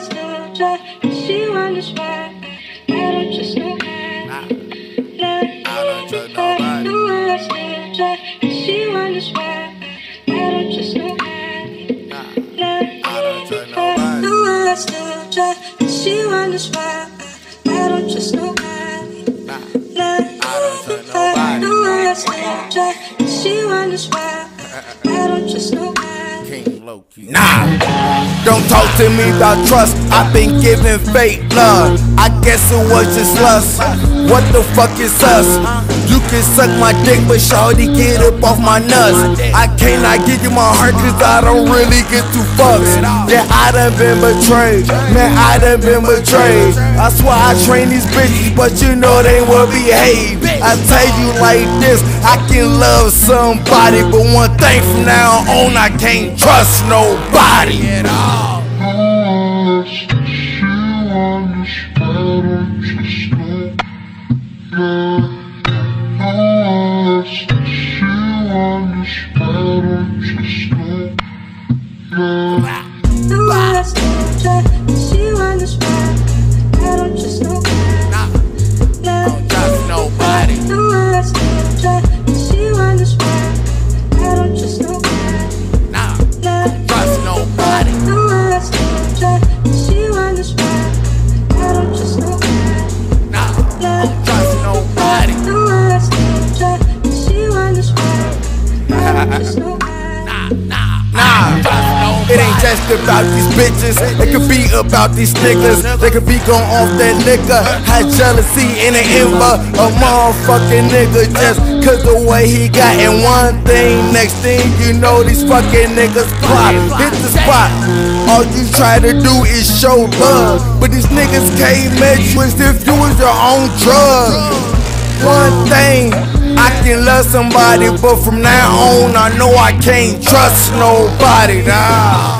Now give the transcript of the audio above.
still try, and she wonders why. I don't I don't trust nobody. No, I still try, she why. I don't I don't trust nobody. no, I still try, she why. Don't I don't trust nobody. no, I still try, she wonders why. I don't trust nobody. Low key. Nah, don't talk to me about trust. I've been giving fake love. I guess it was just lust. What the fuck is us? You can suck my dick, but shawty get up off my nuts. I cannot give you my heart cause I don't really get two fucks. Yeah, I done been betrayed. Man, I done been betrayed. I swear I train these bitches, but you know they will behave. I tell you like this, I can love somebody, but one thing from now on, I can't trust nobody at all. No, Just about these bitches. It could be about these niggas. They could be going off that liquor. Had jealousy in the ember. A motherfucking nigga just cause the way he got. in one thing, next thing you know, these fucking niggas plot. Hit the spot. All you try to do is show love. But these niggas can't match you if you was your own drug. One thing, I can love somebody, but from now on, I know I can't trust nobody. Nah.